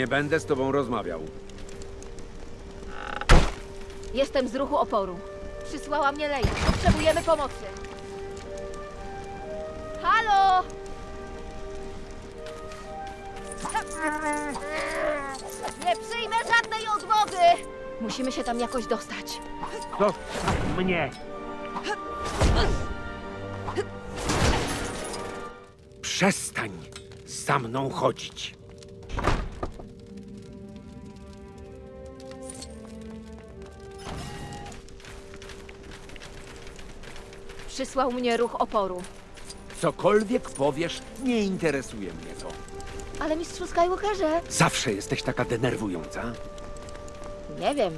Nie będę z tobą rozmawiał. Jestem z ruchu oporu. Przysłała mnie Leja. Potrzebujemy pomocy. Halo! Nie przyjmę żadnej odmowy! Musimy się tam jakoś dostać. Zostaw mnie! Przestań za mną chodzić. Przysłał mnie ruch oporu. Cokolwiek powiesz, nie interesuje mnie to. Ale mistrzu Skywalkerze... Zawsze jesteś taka denerwująca. Nie wiem.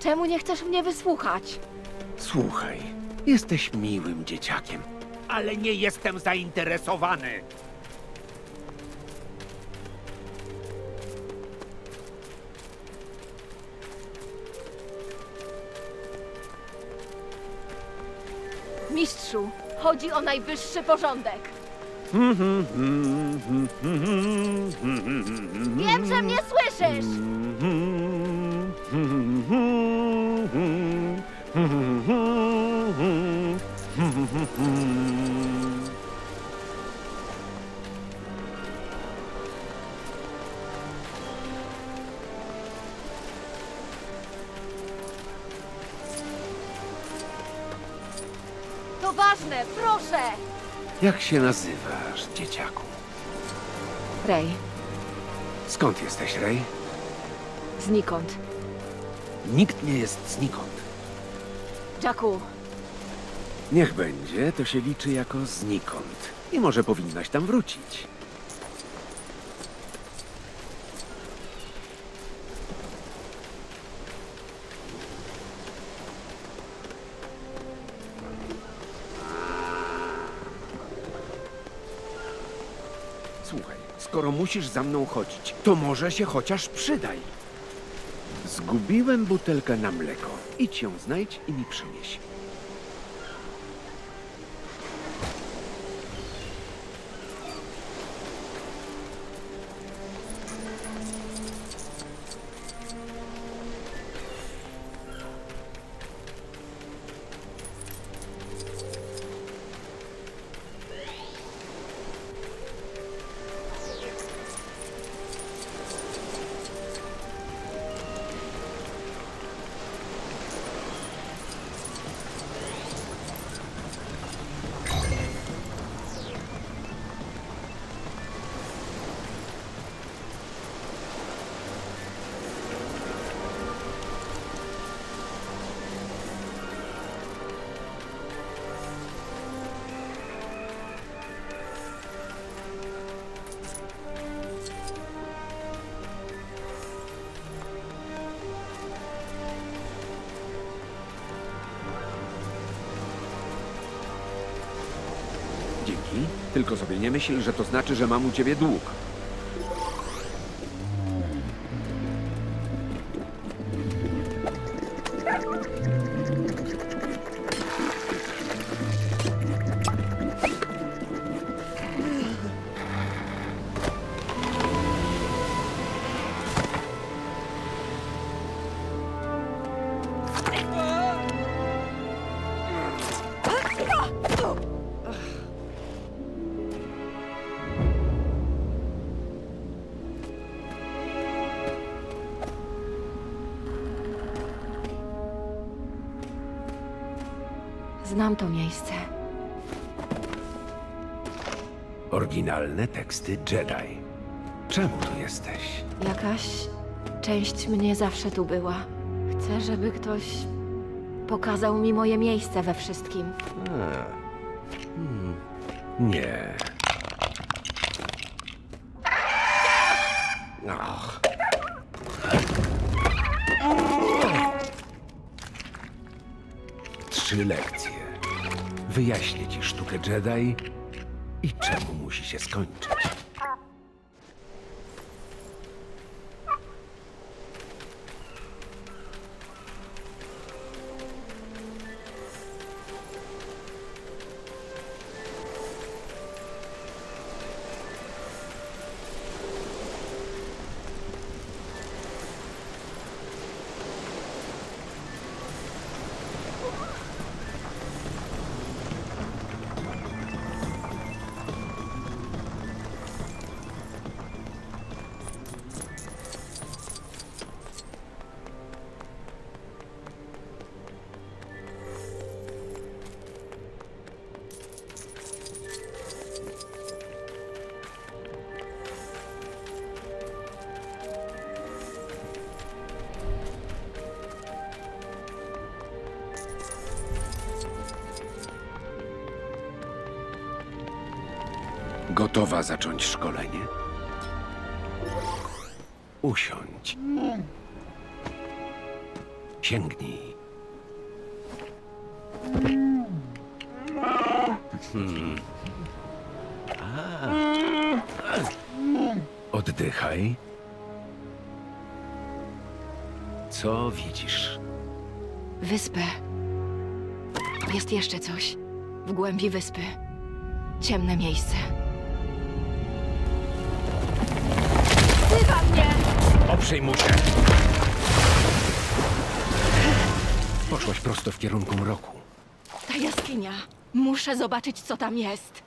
Czemu nie chcesz mnie wysłuchać? Słuchaj, jesteś miłym dzieciakiem, ale nie jestem zainteresowany. Mistrzu, chodzi o najwyższy porządek. Wiem, że mnie słyszysz! To ważne, proszę! Jak się nazywasz, dzieciaku? Rej, Skąd jesteś, Rej? znikąd. Nikt nie jest znikąd. Jacku, Niech będzie, to się liczy jako znikąd. I może powinnaś tam wrócić. Słuchaj, skoro musisz za mną chodzić, to może się chociaż przydaj. Zgubiłem butelkę na mleko. Idź ją znajdź i mi przynieś. Tylko sobie nie myśl, że to znaczy, że mam u ciebie dług. Znam to miejsce. Oryginalne teksty Jedi. Czemu tu jesteś? Jakaś część mnie zawsze tu była. Chcę, żeby ktoś pokazał mi moje miejsce we wszystkim. Nie. Ach. Trzy lekcje. Wyjaśnię ci sztukę Jedi i czemu musi się skończyć. Gotowa zacząć szkolenie? Usiądź. Sięgnij. Hmm. Oddychaj. Co widzisz? Wyspę. Jest jeszcze coś. W głębi wyspy. Ciemne miejsce. Oprzyj mu się! Poszłaś prosto w kierunku mroku. Ta jaskinia. Muszę zobaczyć, co tam jest.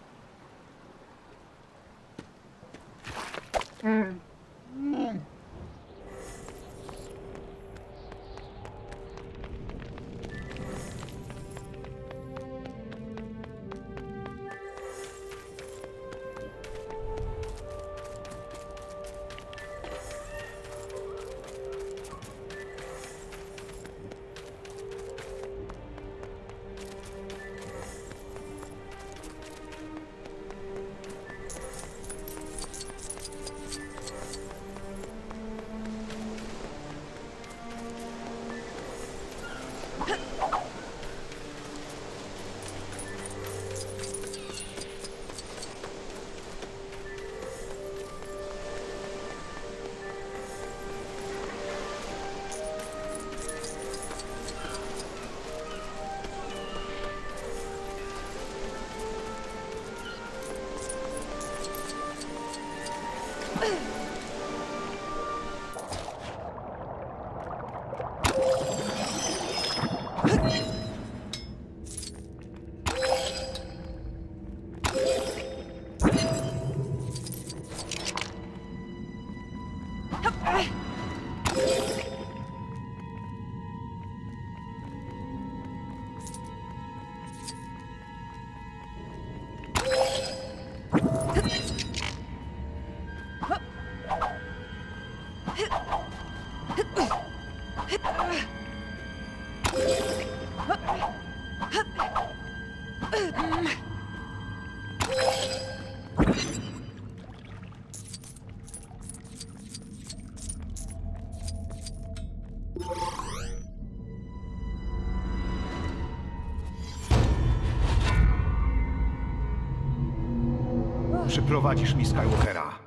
Przyprowadzisz mi Skywalkera.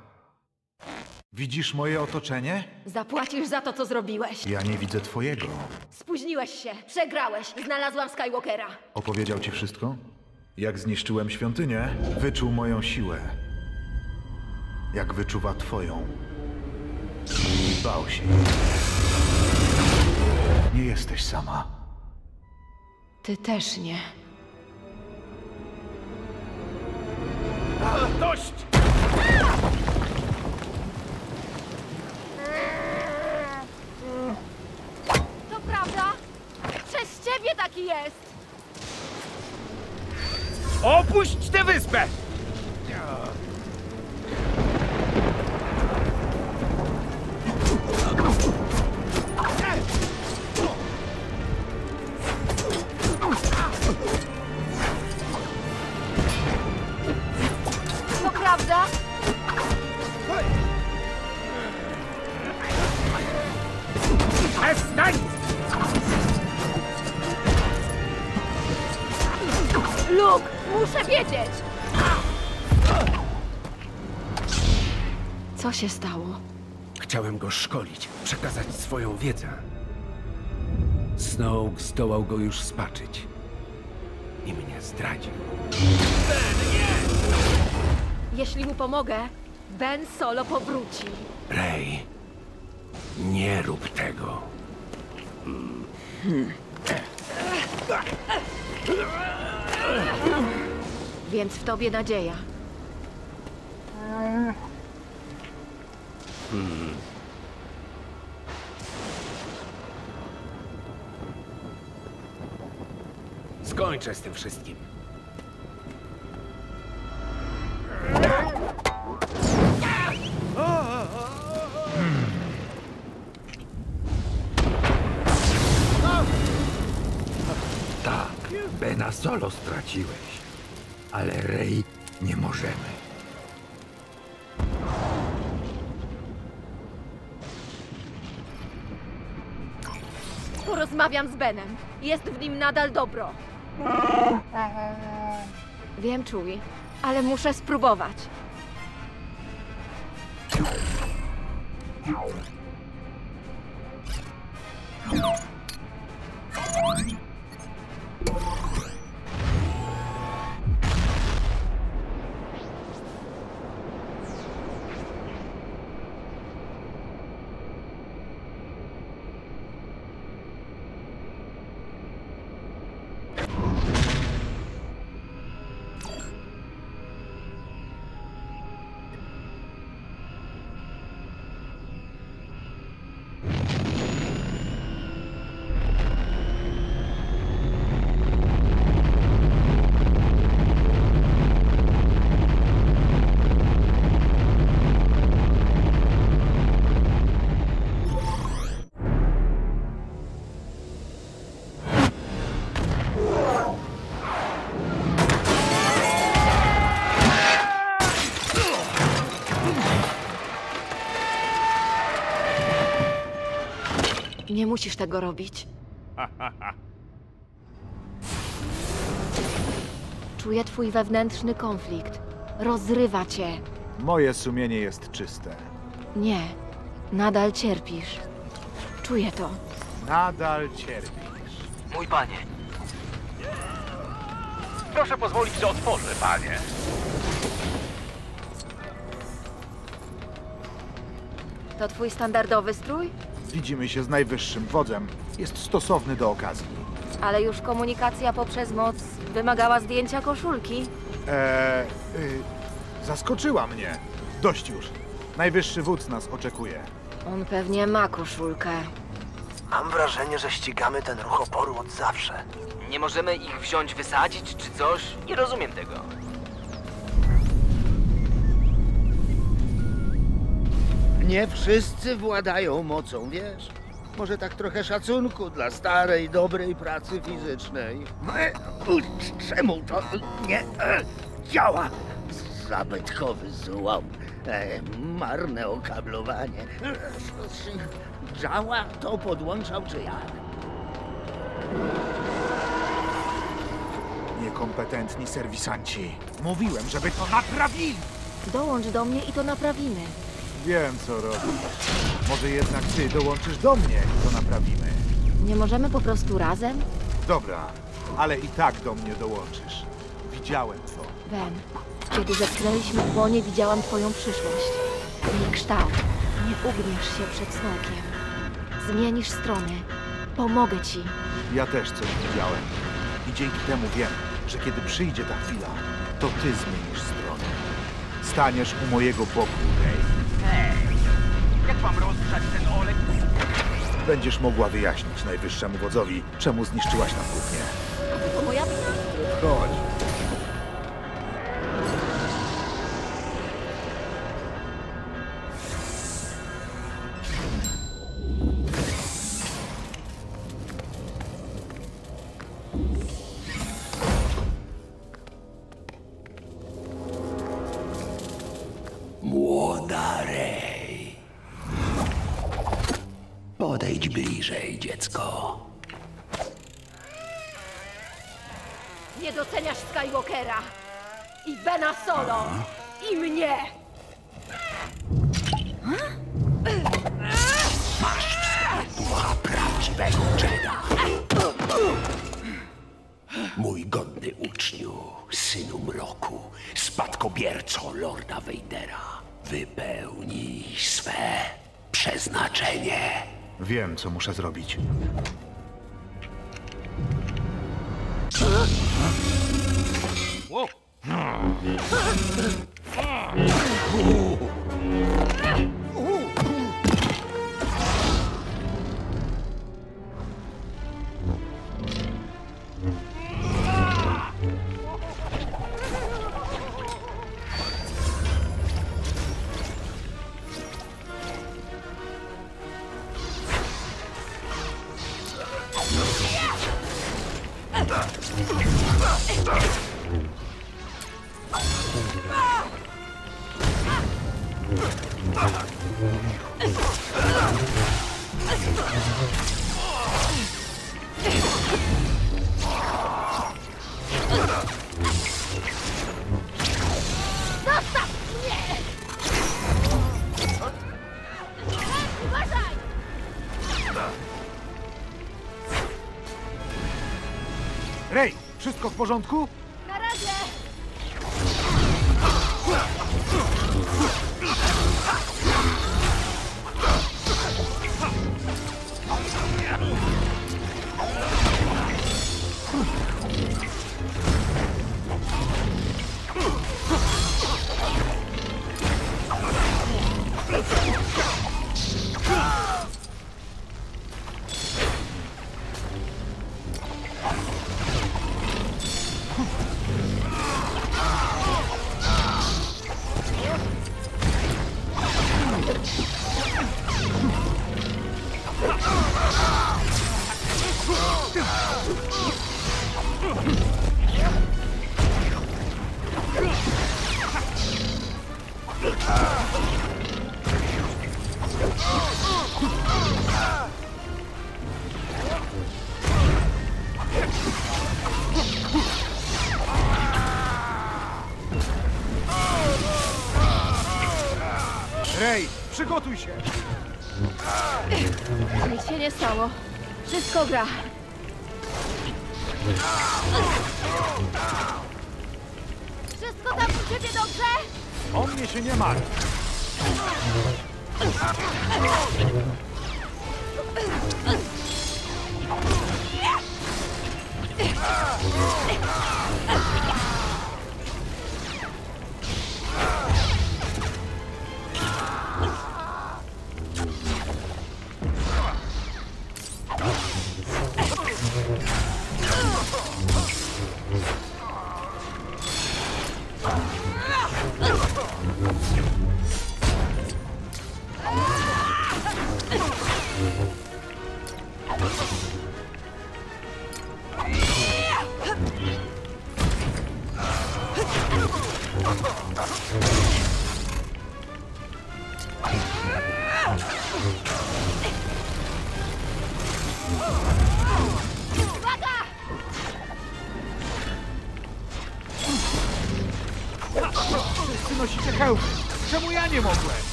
Widzisz moje otoczenie? Zapłacisz za to, co zrobiłeś. Ja nie widzę twojego. Spóźniłeś się. Przegrałeś. Znalazłam Skywalkera. Opowiedział ci wszystko? Jak zniszczyłem świątynię, wyczuł moją siłę. Jak wyczuwa twoją. I bał się. Nie jesteś sama. Ty też nie. Dość! To prawda? Przez ciebie taki jest. Opuść tę wyspę! Się stało? Chciałem go szkolić, przekazać swoją wiedzę. Snoke zdołał go już spaczyć. I mnie zdradził. Jeśli mu pomogę, Ben Solo powróci. Rey, nie rób tego. Więc w tobie nadzieja. Skończę z tym wszystkim. Tak, Bena Solo straciłeś. Ale Rey nie możemy. Rozmawiam z Benem. Jest w nim nadal dobro. Wiem, czuj, ale muszę spróbować. Musisz tego robić. Czuję twój wewnętrzny konflikt. Rozrywa cię. Moje sumienie jest czyste. Nie, nadal cierpisz. Czuję to. Nadal cierpisz. Mój panie. Proszę pozwolić, że otworzę, panie. To twój standardowy strój? Widzimy się z najwyższym wodzem. Jest stosowny do okazji. Ale już komunikacja poprzez moc wymagała zdjęcia koszulki. Eee, y, zaskoczyła mnie. Dość już. Najwyższy wódz nas oczekuje. On pewnie ma koszulkę. Mam wrażenie, że ścigamy ten ruch oporu od zawsze. Nie możemy ich wziąć, wysadzić czy coś? Nie rozumiem tego. Nie wszyscy władają mocą, wiesz? Może tak trochę szacunku dla starej, dobrej pracy fizycznej. E, u, Czemu to nie e, działa? Zabytkowy złom. E, marne okablowanie. E, Działa to podłączał czy jak? Niekompetentni serwisanci. Mówiłem, żeby to naprawili. Dołącz do mnie i to naprawimy. Wiem, co robisz. Może jednak ty dołączysz do mnie to naprawimy. Nie możemy po prostu razem? Dobra, ale i tak do mnie dołączysz. Widziałem to. Ben, kiedy zetknęliśmy dłonie, widziałam twoją przyszłość. Jej kształt. Nie ugniesz się przed smokiem. Zmienisz strony. Pomogę ci. Ja też coś widziałem. I dzięki temu wiem, że kiedy przyjdzie ta chwila, to ty zmienisz stronę. Staniesz u mojego boku, Rozgrzać ten olek? Będziesz mogła wyjaśnić najwyższemu wodzowi, czemu zniszczyłaś nam kuchnię. To moja wina? Chodź. Bliżej, dziecko. Nie doceniasz Skywalkera. I Bena Solo. I mnie. Ducha prawdziwego Jeda. Mój godny uczniu, synu mroku, spadkobierco Lorda Vadera. Wypełnij swe przeznaczenie. Wiem, co muszę zrobić. Whoa. Wszystko w porządku? Przygotuj się! Nic się nie stało. Wszystko gra. Wszystko tam u ciebie dobrze? O mnie się nie martw! Wszyscy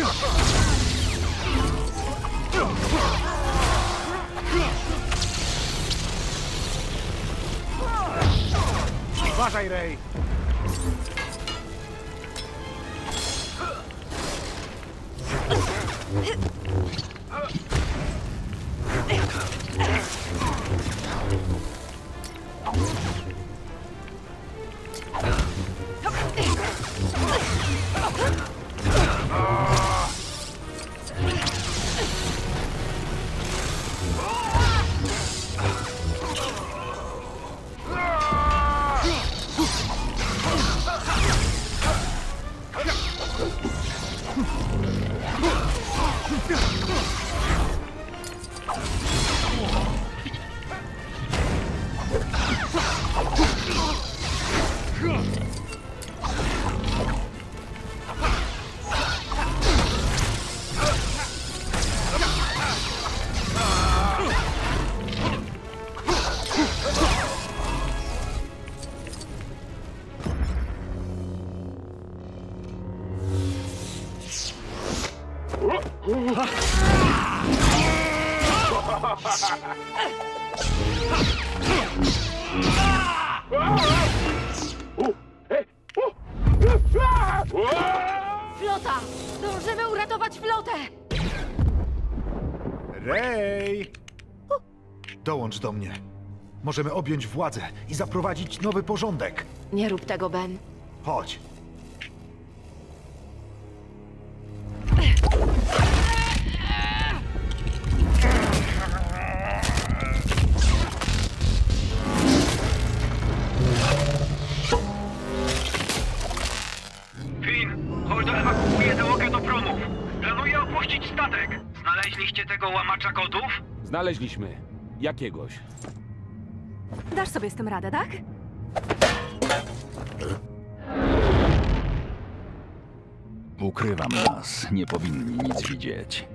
nie mogłem? Uważaj, Rej! Możemy objąć władzę i zaprowadzić nowy porządek. Nie rób tego, Ben. Chodź. Finn, Holdo ewakuuje załogę do promów. Planuje opuścić statek. Znaleźliście tego łamacza kodów? Znaleźliśmy. Jakiegoś. Dasz sobie z tym radę, tak? Ukrywam nas. Nie powinni nic widzieć.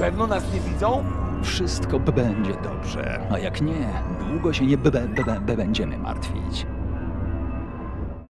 Pewno nas nie widzą? Wszystko będzie dobrze. A jak nie, długo się nie będziemy martwić.